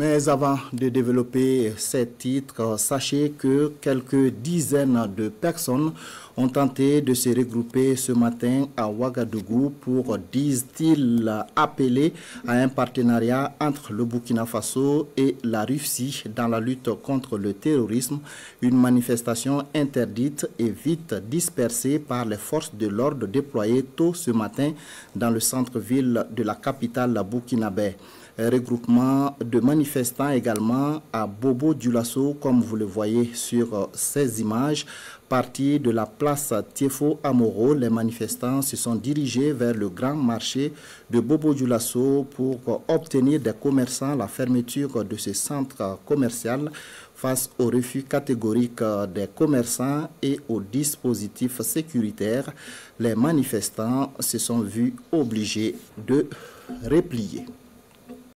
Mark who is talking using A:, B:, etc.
A: Mais avant de développer ces titres, sachez que quelques dizaines de personnes ont tenté de se regrouper ce matin à Ouagadougou pour, disent-ils, appeler à un partenariat entre le Burkina Faso et la Russie dans la lutte contre le terrorisme, une manifestation interdite et vite dispersée par les forces de l'ordre déployées tôt ce matin dans le centre-ville de la capitale burkinabé. Regroupement de manifestants également à Bobo Dioulasso, comme vous le voyez sur euh, ces images. Parti de la place Tiefo Amoro, les manifestants se sont dirigés vers le grand marché de Bobo Dioulasso pour euh, obtenir des commerçants la fermeture de ce centre commercial face au refus catégorique euh, des commerçants et au dispositif sécuritaire. Les manifestants se sont vus obligés de replier.